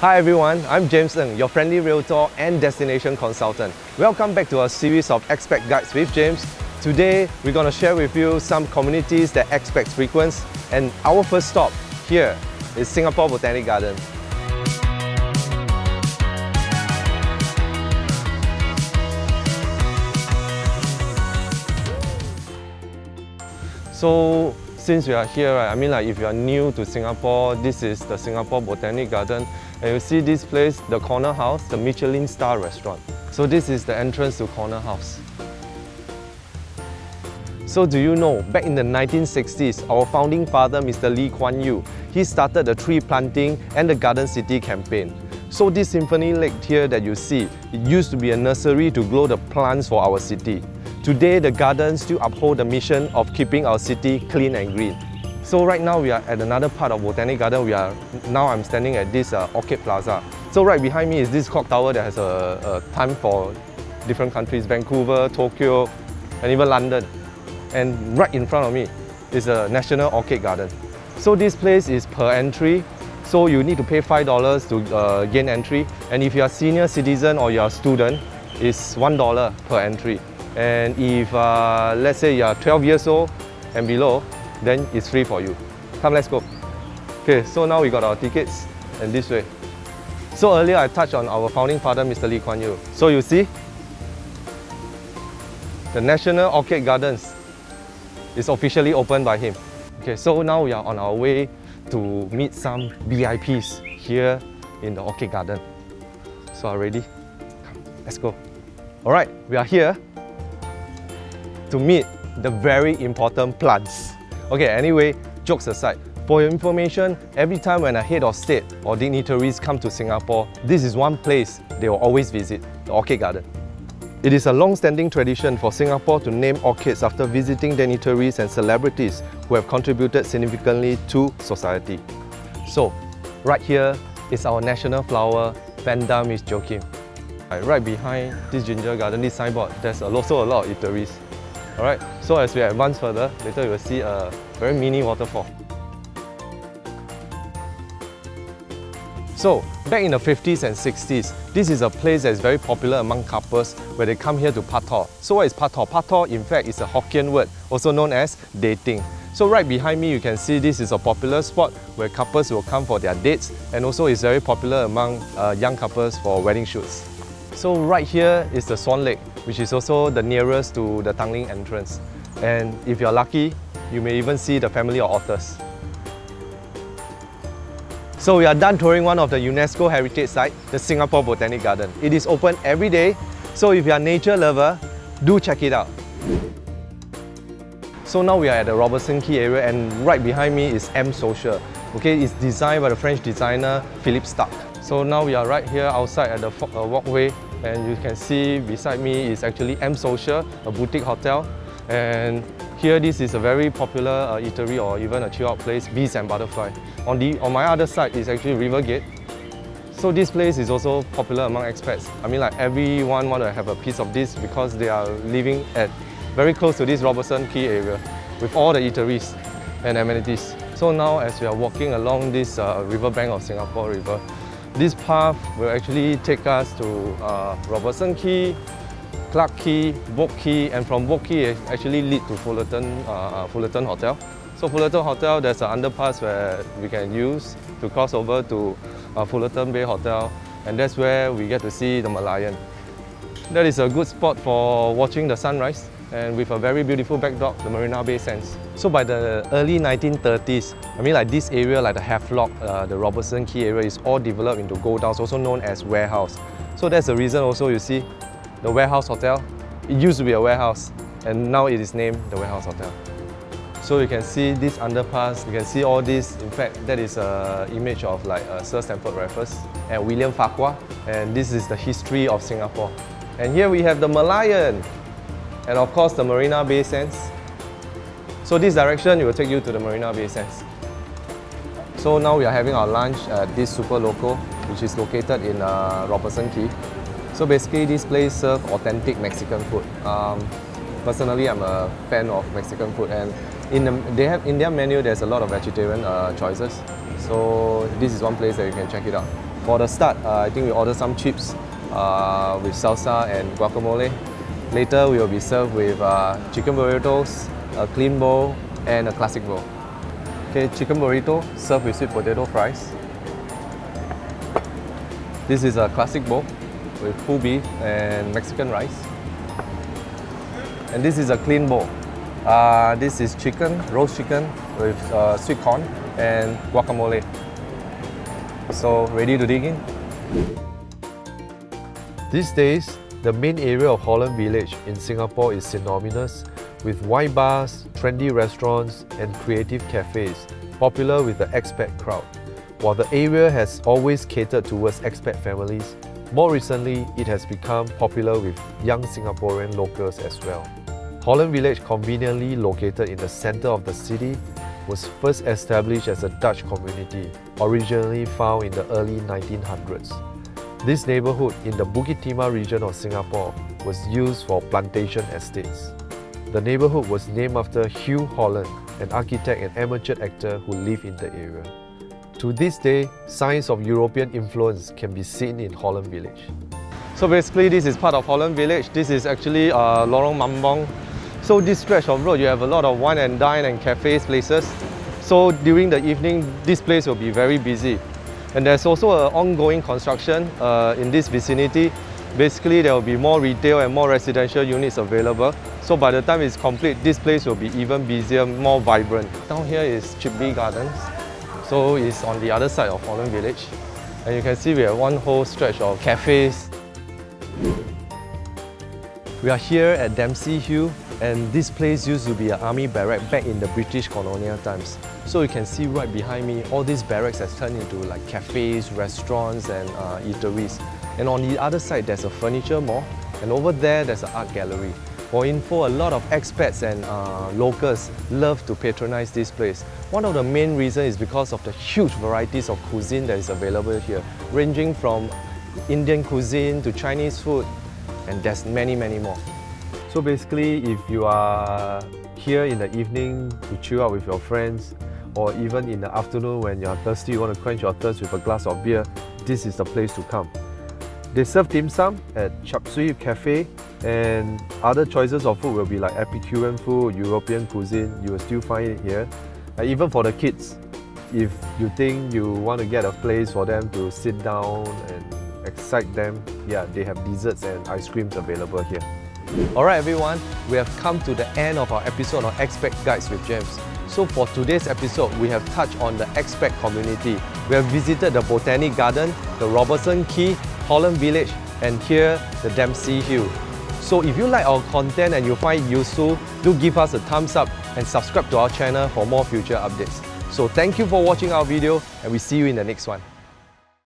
Hi everyone, I'm James Ng, your friendly realtor and destination consultant. Welcome back to our series of expat guides with James. Today, we're going to share with you some communities that expats frequent and our first stop here is Singapore Botanic Garden. So since we are here, right, I mean like if you are new to Singapore, this is the Singapore Botanic Garden. And you see this place, the Corner House, the Michelin star restaurant. So this is the entrance to Corner House. So do you know, back in the 1960s, our founding father, Mr. Lee Kuan Yew, he started the tree planting and the Garden City campaign. So this symphony lake here that you see, it used to be a nursery to grow the plants for our city. Today, the gardens still uphold the mission of keeping our city clean and green. So right now we are at another part of Botanic Garden. We are now I'm standing at this uh, Orchid Plaza. So right behind me is this clock tower that has a, a time for different countries, Vancouver, Tokyo, and even London. And right in front of me is a National Orchid Garden. So this place is per entry. So you need to pay $5 to uh, gain entry. And if you are senior citizen or you are student, it's $1 per entry. And if, uh, let's say you are 12 years old and below, then it's free for you. Come, let's go. Okay, so now we got our tickets and this way. So earlier I touched on our founding father, Mr. Lee Kuan Yew. So you see, the National Orchid Gardens is officially opened by him. Okay, so now we are on our way to meet some VIPs here in the Orchid Garden. So are ready? Come, let's go. All right, we are here to meet the very important plants. Okay, anyway, jokes aside, for your information, every time when a head of state or dignitaries come to Singapore, this is one place they will always visit, the Orchid Garden. It is a long-standing tradition for Singapore to name orchids after visiting dignitaries and celebrities who have contributed significantly to society. So, right here is our national flower, Vanda Miss Joaquim. Right behind this ginger garden, this signboard, there's also a lot of eateries. Alright, so as we advance further, later you will see a very mini waterfall. So, back in the 50s and 60s, this is a place that is very popular among couples where they come here to paktor. So what is paktor? Paktor, in fact, is a Hokkien word, also known as dating. So right behind me, you can see this is a popular spot where couples will come for their dates and also is very popular among uh, young couples for wedding shoots. So right here is the Swan Lake, which is also the nearest to the Tanglin entrance. And if you're lucky, you may even see the family of otters. So we are done touring one of the UNESCO heritage sites, the Singapore Botanic Garden. It is open every day, so if you are a nature lover, do check it out. So now we are at the Robertson Quay area and right behind me is M Social. Okay, it's designed by the French designer Philippe Starck. So now we are right here outside at the uh, walkway and you can see beside me is actually M Social, a boutique hotel. And here, this is a very popular uh, eatery or even a chill-out place, Beast and Butterflies. On, the, on my other side is actually Rivergate. So this place is also popular among expats. I mean like everyone want to have a piece of this because they are living at very close to this Robertson Quay area with all the eateries and amenities. So now as we are walking along this uh, riverbank of Singapore River, this path will actually take us to uh, Robertson Quay, Clarke Quay, Boat Quay, and from Boat Quay actually lead to Fullerton, uh, Fullerton Hotel. So Fullerton Hotel, there's an underpass where we can use to cross over to uh, Fullerton Bay Hotel, and that's where we get to see the Merlion. That is a good spot for watching the sunrise and with a very beautiful backdrop, the Marina Bay Sands. So by the early 1930s, I mean like this area, like the Havelock, uh, the Robertson Quay area is all developed into godowns, also known as warehouse. So that's the reason also you see the Warehouse Hotel. It used to be a warehouse and now it is named the Warehouse Hotel. So you can see this underpass, you can see all this. In fact, that is an image of like uh, Sir Stamford Raffles and William Farquhar. And this is the history of Singapore. And here we have the Merlion. And of course, the Marina Bay Sands. So this direction, will take you to the Marina Bay Sands. So now we are having our lunch at this Super Loco, which is located in uh, Robertson Quay. So basically, this place serves authentic Mexican food. Um, personally, I'm a fan of Mexican food, and in the, they have in their menu, there's a lot of vegetarian uh, choices. So this is one place that you can check it out. For the start, uh, I think we order some chips uh, with salsa and guacamole. Later, we will be served with uh, chicken burritos, a clean bowl, and a classic bowl. Okay, chicken burrito served with sweet potato fries. This is a classic bowl with full beef and Mexican rice. And this is a clean bowl. Uh, this is chicken, roast chicken with uh, sweet corn and guacamole. So ready to dig in? These days, the main area of Holland Village in Singapore is synonymous with wine bars, trendy restaurants and creative cafes, popular with the expat crowd. While the area has always catered towards expat families, more recently it has become popular with young Singaporean locals as well. Holland Village, conveniently located in the center of the city, was first established as a Dutch community, originally found in the early 1900s. This neighborhood in the Bukit Timah region of Singapore was used for plantation estates. The neighborhood was named after Hugh Holland, an architect and amateur actor who lived in the area. To this day, signs of European influence can be seen in Holland Village. So basically this is part of Holland Village. This is actually uh, Lorong Mambong. So this stretch of road, you have a lot of wine and dine and cafes places. So during the evening, this place will be very busy. And there's also an ongoing construction uh, in this vicinity Basically, there will be more retail and more residential units available. So by the time it's complete, this place will be even busier, more vibrant. Down here is Chip Bee Gardens. So it's on the other side of Holland Village. And you can see we have one whole stretch of cafes. We are here at Dempsey Hill and this place used to be an army barrack back in the British colonial times. So you can see right behind me, all these barracks has turned into like cafes, restaurants and uh, eateries. And on the other side, there's a furniture mall. And over there, there's an art gallery. For info, a lot of expats and uh, locals love to patronize this place. One of the main reasons is because of the huge varieties of cuisine that is available here, ranging from Indian cuisine to Chinese food, and there's many, many more. So basically, if you are here in the evening to chill out with your friends, or even in the afternoon when you're thirsty, you want to quench your thirst with a glass of beer, this is the place to come. They serve dim sum at Chopsuey Cafe and other choices of food will be like Epicurean food, European cuisine, you will still find it here. And even for the kids, if you think you want to get a place for them to sit down and excite them, yeah, they have desserts and ice creams available here. Alright everyone, we have come to the end of our episode on Expat Guides with James. So for today's episode, we have touched on the expat community. We have visited the Botanic Garden, the Robertson Quay, Holland Village, and here, the Dempsey Hill. So if you like our content and you find it useful, do give us a thumbs up and subscribe to our channel for more future updates. So thank you for watching our video and we see you in the next one.